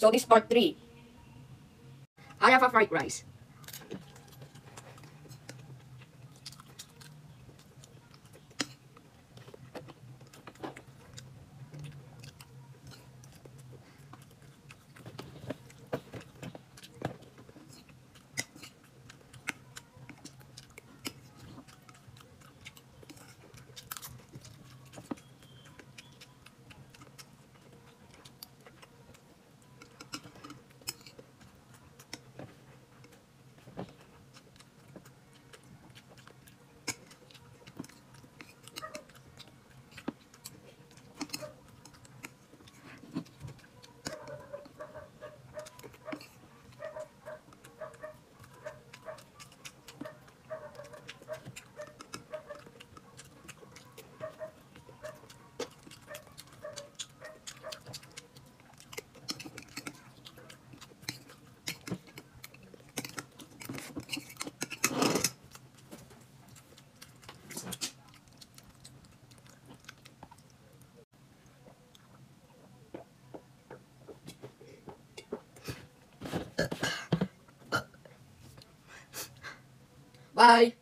So this part 3. I have a fried rice. Bye!